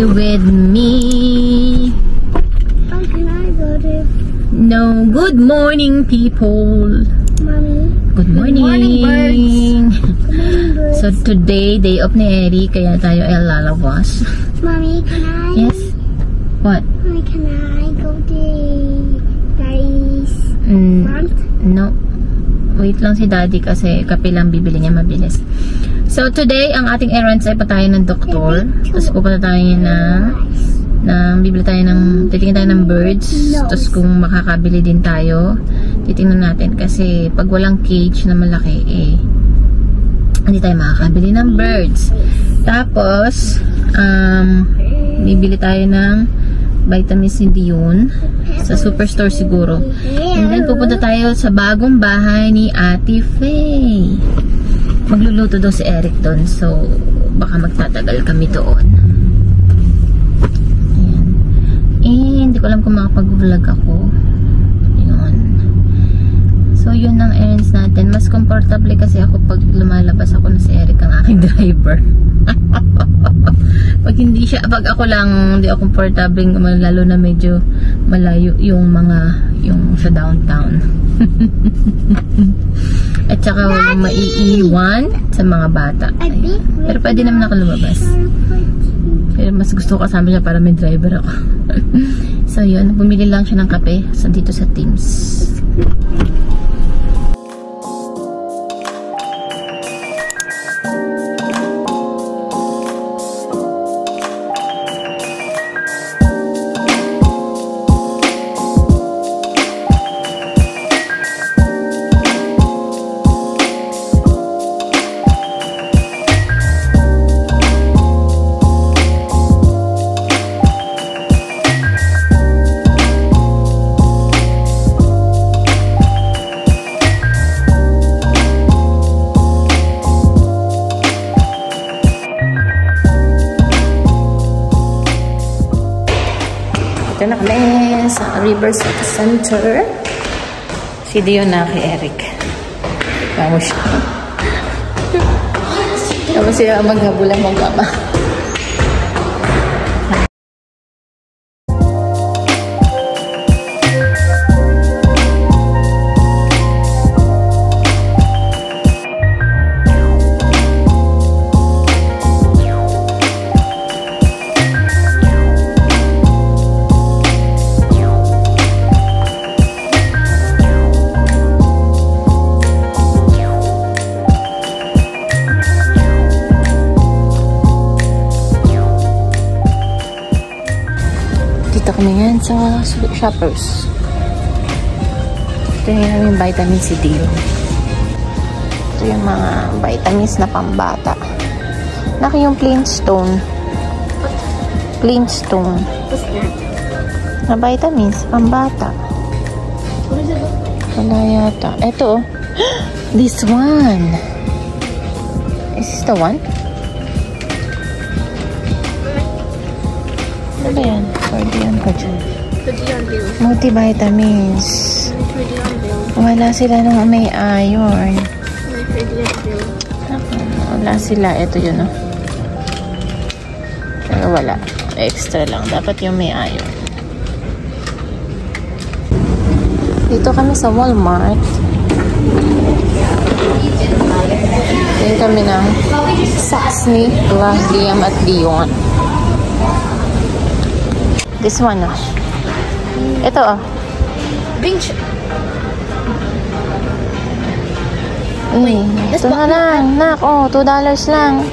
stay with me. Oh, can I go to No, good morning, people. mommy? Good morning. morning, birds. Good morning, birds. So today, day off ni Eri, kaya tayo ay lalabas. mommy, can I? Yes? What? Mommy, can I go to daddy's Mm, front? no. Wait lang si daddy kasi kape lang bibili niya mabilis. So today, ang ating errands ay patayin ng doktor. Tapos pupunta tayo na ng bibili tayo ng titingin tayo ng birds. Tapos kung makakabili din tayo titingnan natin. Kasi pag walang cage na malaki eh hindi tayo makakabili ng birds. Tapos um, bibili tayo ng vitamin C yun sa superstore siguro. And then pupunta tayo sa bagong bahay ni Ate Faye magluluto daw si Eric doon so baka magtatagal kami doon Ayan. Eh, hindi ko alam kung makapag-vlog ako. Yun. So, yun ang errands natin. Mas comfortable kasi ako pag lumalabas ako na si Eric ang aking driver. pag hindi siya, pag ako lang, hindi ako comfortable, lalo na medyo malayo yung mga, yung sa downtown. At saka walang maiiwan sa mga bata. Think Pero pwede naman ako lumabas. Pero mas gusto ko kasama siya para may driver ako. so yun, bumili lang siya ng kape sa dito sa Teams. Center. Si Dion na kay Eric. Kamo siya. Tapos sila maghabulan mong mama. Sa shoppers. Ito yung vitamin C deal. Ito yung mga vitamins na pambata. Naki yung plain stone. Plain stone. Na vitamins, pambata. Wala yata. Ito oh. This one. Is this the one? Ano ba yan? For Dion ko dyan. Multivitamins. Wala sila nung may iron. Wala sila. Ito yun, oh. Pero wala. Extra lang. Dapat yung may iron. Dito kami sa Walmart. Dito kami ng socks ni La Liam at Dion. This one, oh. Ito, oh. Bing Eh, this ito na lang. Nak, oh, $2 lang.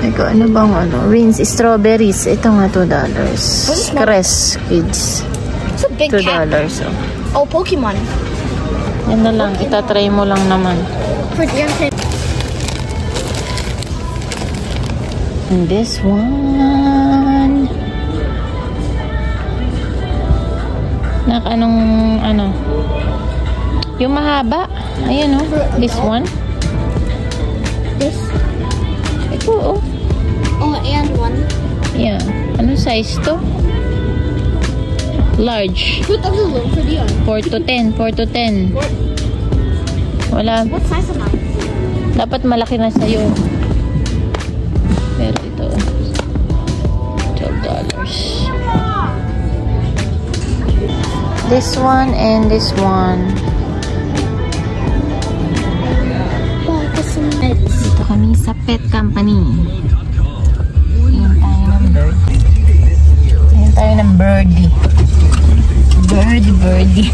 Ikaw, ano bang ano? Rinse strawberries. Ito nga, $2. is that? Crest kids. It's a big $2. cat. Oh. Oh, Pokemon. Yan na lang. Itatry mo lang naman. For. And this one. Nak, anong, ano? Yung mahaba. Ayan, oh. This one. This. Ito, oh. Oh, and one. Yeah. Ano size to? Large. Put a little for Dion. 4 to 10. 4 to 10. Wala. What size am I? Dapat malaki na sa'yo. This one and this one. Dito kami sa pet company. Ayan tayo ng bird. Ayan tayo ng birdie. Birdie, birdie.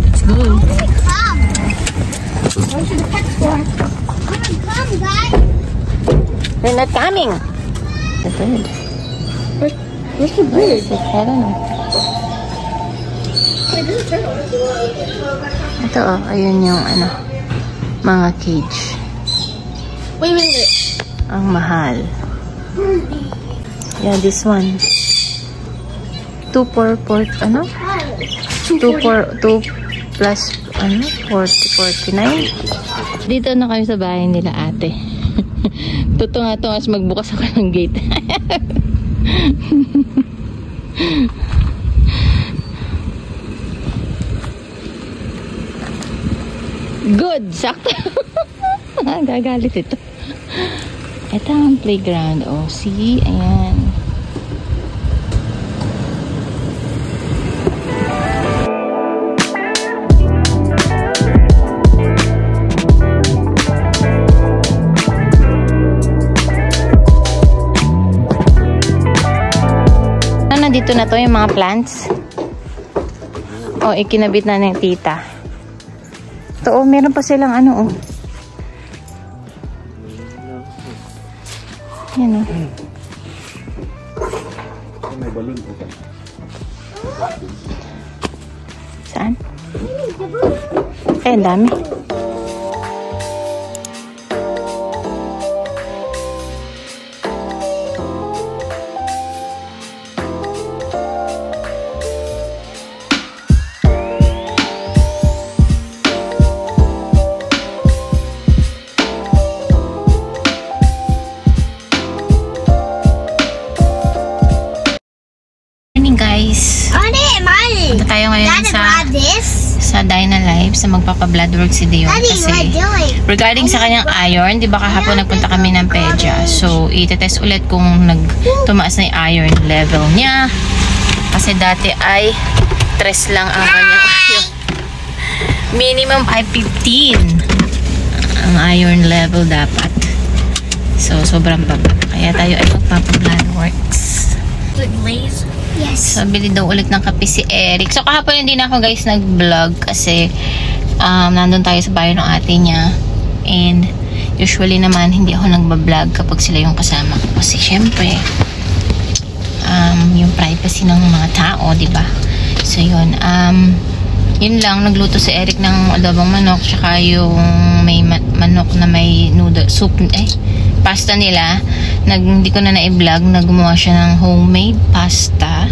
Let's go. Come. To the pet store. Come come, guys. They're not coming. The bird. Where's the it? I don't know. Ito oh, ayun yung ano, mga cage. Wait, wait, wait. Ang mahal. Yeah, this one. 2 for, for ano? 2 for, 2 plus, ano? 40, 49? Dito na kami sa bahay nila ate. Tutunga-tunga as magbukas ako ng gate. Good! Sakto! Gagalit ito. Ito ang playground. Oh, see? Ayan. Ah, nandito na to yung mga plants. Oh, ikinabit na ng tita. Ito, oh, meron pa silang ano, oh. Yan, oh. May balon po ka. Saan? Eh, ang dami. Dyna Live sa magpapa-bloodwork si Dion kasi regarding sa kanyang iron, 'di ba kahapon nagpunta kami ng Peja. So, itetest ulit kung nag tumaas na yung iron level niya. Kasi dati ay tres lang ang kanyang iron. Minimum ay 15 ang iron level dapat. So, sobrang baba. Kaya tayo ay magpapa-bloodworks. Glaze? Yes. So, bili daw ulit ng kape si Eric. So, kahapon hindi na ako guys nag-vlog kasi um, nandun tayo sa bahay ng ate niya. And usually naman hindi ako nagbablog kapag sila yung kasama ko. Kasi syempre, um, yung privacy ng mga tao, di ba? So, yun. Um, yun lang, nagluto si Eric ng adobong manok tsaka yung may ma- manok na may noodle, soup, eh, pasta nila. Nag, hindi ko na na-vlog, na gumawa siya ng homemade pasta.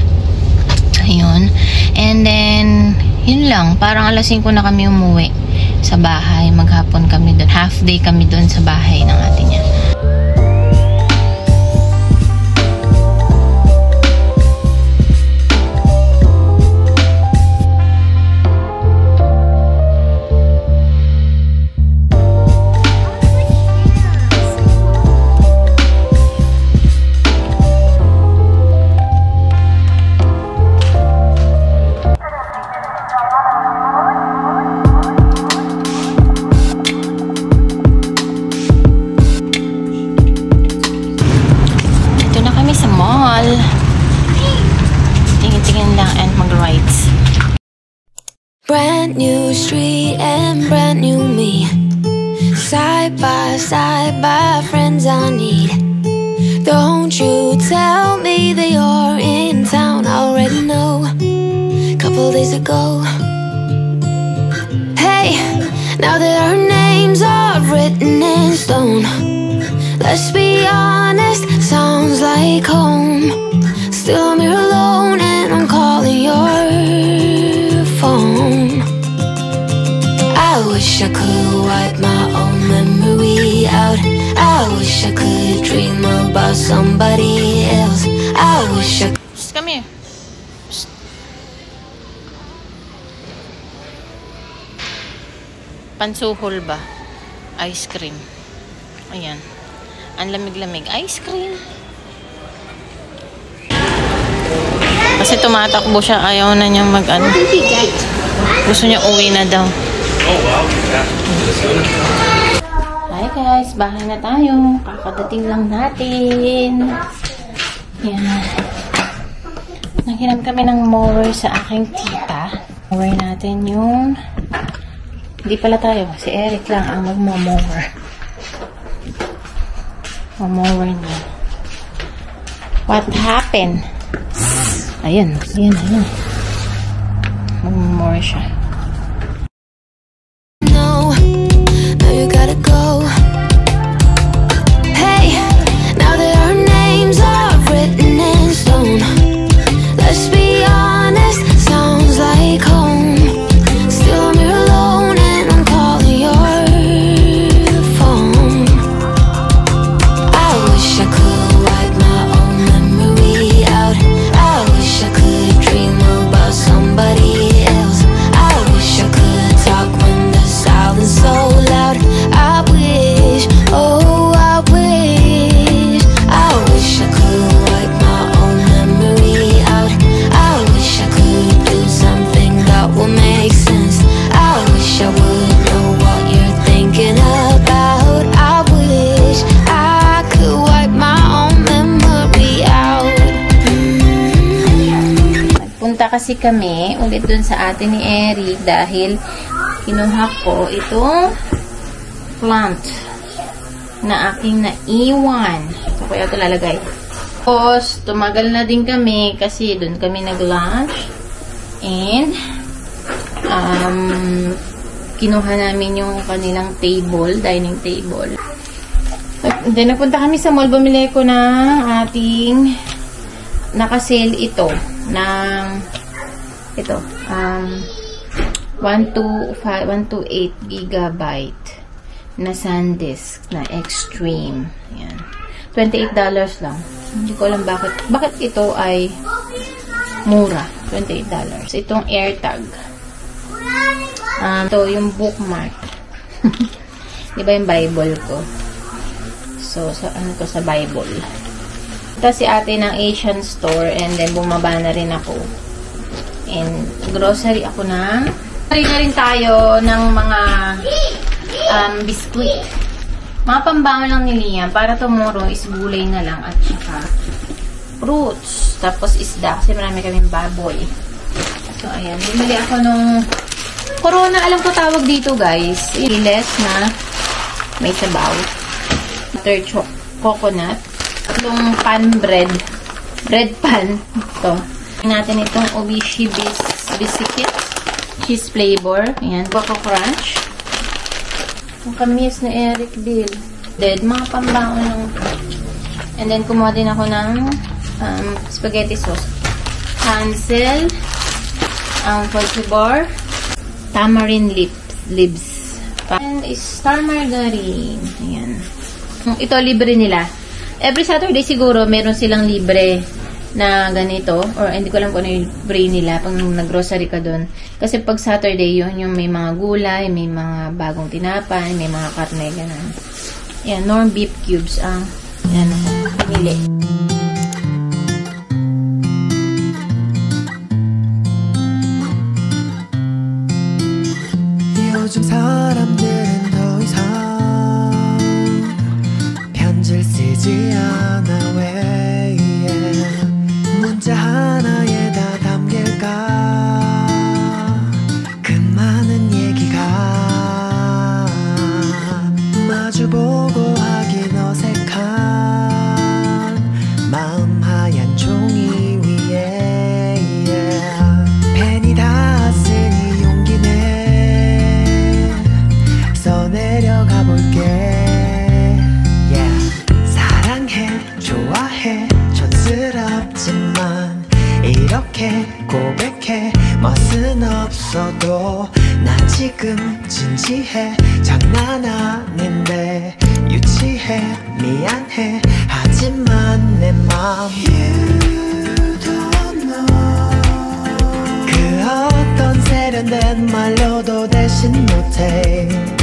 Ayun. And then, yun lang, parang alas 5 na kami umuwi sa bahay. Maghapon kami doon. Half day kami doon sa bahay ng ate niya. Tingin-tingin lang and mag-rides. Brand new street and brand new me. Side by side by friends I need. Don't you tell me that you're in town. I already know. Couple days ago. Hey, now that our names are written in stone. Let's be honest, sounds like home. Still I'm here wish I could wipe my own memory out. I wish I could dream about somebody else. I wish I Psst, come here. Pansuhol ba? Ice cream. Ayan. Ang lamig-lamig. Ice cream. Kasi tumatakbo siya. Ayaw na niyang mag ano. Gusto niya uwi na daw. Hi guys, bahay na tayo. Kakadating lang natin. Yan. Naghiram kami ng mower sa aking tita. Mower natin yung... Hindi pala tayo. Si Eric lang ang magmo-mower. Mamower niya. What happened? Ayan, ayan, ayan. Magmo-mower siya. Kasi kami ulit dun sa atin ni Eric dahil kinuha ko itong plant na aking naiwan. So, kaya ito lalagay. Tapos, tumagal na din kami kasi dun kami nag-lunch. And, um, kinuha namin yung kanilang table, dining table. Then, nagpunta kami sa mall, bumili ko ng ating nakasale ito ng ito um 125 128 gigabyte na SanDisk na Extreme. Ayan. $28 lang. Hindi ko alam bakit. Bakit ito ay mura. $28. Itong AirTag. Um, ito yung bookmark. Di ba yung Bible ko? So, sa ano to sa Bible. Ito si ate ng Asian store and then bumaba na rin ako. And grocery ako ng Grocery na rin tayo ng mga um, biskuit. Mga pambangon lang ni Liam para tomorrow is gulay na lang at saka fruits. Tapos isda kasi marami kaming baboy. So, ayan. Bumili ako nung Corona, alam ko tawag dito guys. Iles na may sabaw. Butter coconut. Itong pan bread. Bread pan. Ito. Natin itong Obishi bis biscuit. Cheese flavor. Ayan. Coco Crunch. Ang kamis na Eric Bill. Dead. Mga pambaon ng... And then, kumuha din ako ng um, spaghetti sauce. Hansel. Um, bar. Tamarind lips. Lips. And star margarine. Ayan. Ito, libre nila. Every Saturday siguro, meron silang libre na ganito. Or hindi ko alam kung ano yung libre nila pag nag-grocery ka doon. Kasi pag Saturday, yun yung may mga gulay, may mga bagong tinapay, may mga karne, ganun. Yan, norm beef cubes ang yan, pinili. 요즘 사람들 way.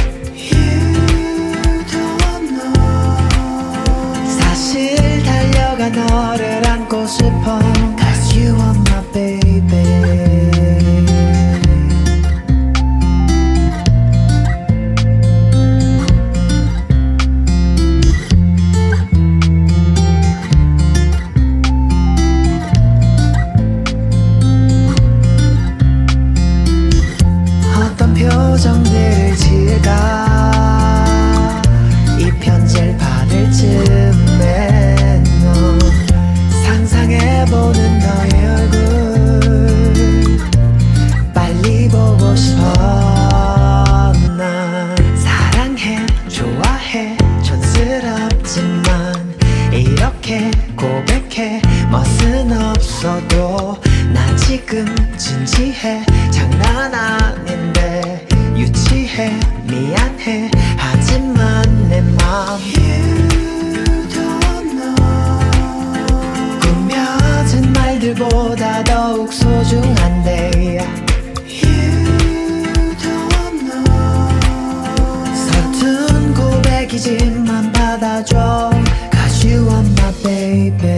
고백이지만 받아줘 Cause you are my baby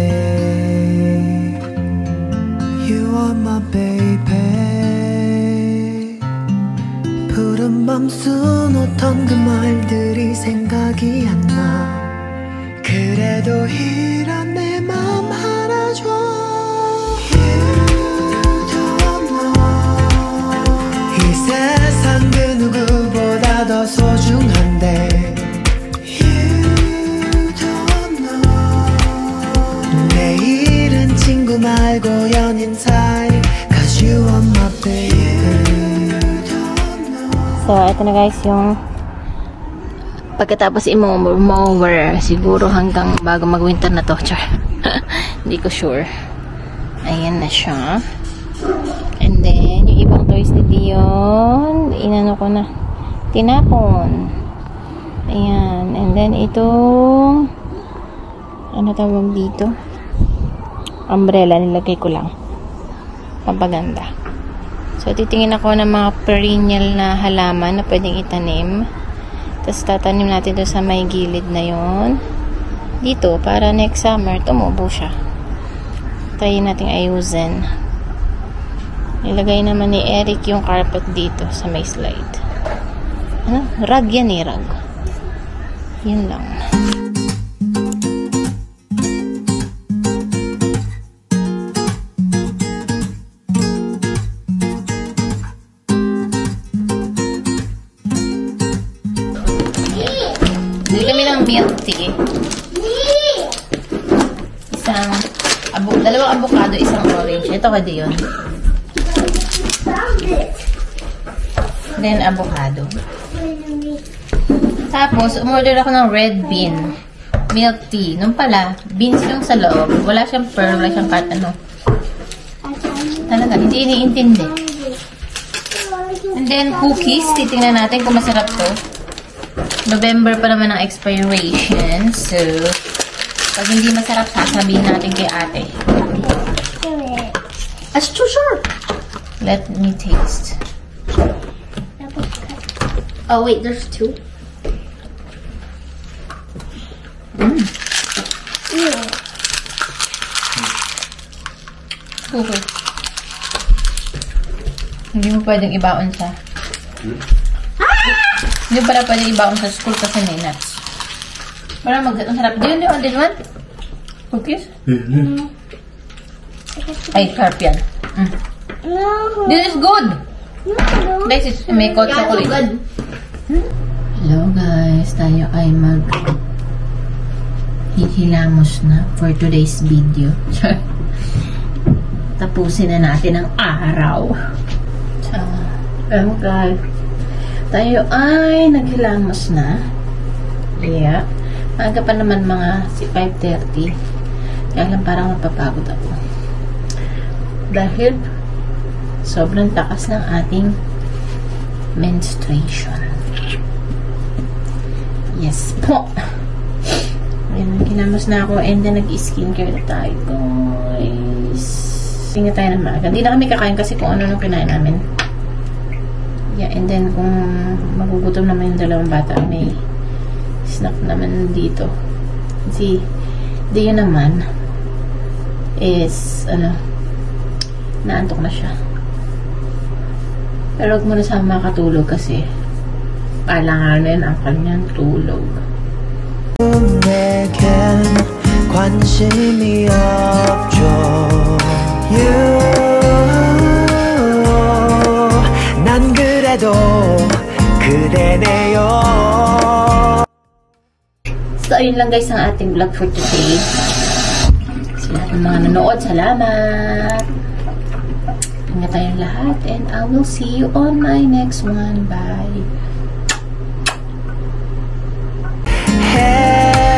You are my baby 푸른 밤 수놓던 그 말들이 생각이 안나 그래도 이 So, ito na guys yung pagkatapos i-mower, siguro hanggang bago mag-winter na to. Char. Hindi ko sure. Ayan na siya. And then, yung ibang toys ni Dion, inano ko na, tinapon. Ayan. And then, itong, ano tawag dito? Umbrella, nilagay ko lang. Pampaganda. So, titingin ako ng mga perennial na halaman na pwedeng itanim. Tapos, tatanim natin doon sa may gilid na yon Dito, para next summer, tumubo siya. Try nating ayusin. Ilagay naman ni Eric yung carpet dito sa may slide. Ano? Rug yan eh, rug. Yun lang. Ito ka yun. Then, avocado. Tapos, umorder ako ng red bean. Milk tea. Nung pala, beans yung sa loob. Wala siyang pearl, wala siyang cut, ano. Talaga, hindi iniintindi. And then, cookies. Titingnan natin kung masarap to. November pa naman ang expiration. So, pag hindi masarap, sasabihin natin kay ate. That's too short. Let me taste. Oh wait, there's two. Mm. Okay. Hindi mo pwedeng ibaon sa... Ah! Hindi pala pwedeng ibaon sa school kasi may nuts. Para mag ang sarap. Do you know this one? Cookies? Mm. Ay, carp yan. Mm. No, This is good! no. This is may coat Yeah, chocolate. too good. Hello guys, tayo ay mag hihilamos na for today's video. Tapusin na natin ang araw. Hello guys, tayo ay naghilamos na. Yeah. Maaga pa naman mga si 5.30. Kaya lang parang mapapagod ako. Dahil sobrang takas ng ating menstruation. Yes po. Ayan, kinamos na ako and then nag-skincare na tayo, guys. Tingnan tayo ng maaga. Hindi na kami kakain kasi kung ano nung kinain namin. Yeah, and then kung magugutom naman yung dalawang bata, may snack naman dito. Si, di naman. is, ano, naantok na siya. Pero huwag muna sa makatulog kasi kailanganin ang kanyang tulog. 내겐 관심이 없죠 You 난 그래도 그대네요 So, ayun lang guys ang ating vlog for today. Sa lahat ng mga nanood, salamat! Ingat tayong lahat and I will see you on my next one. Bye! 해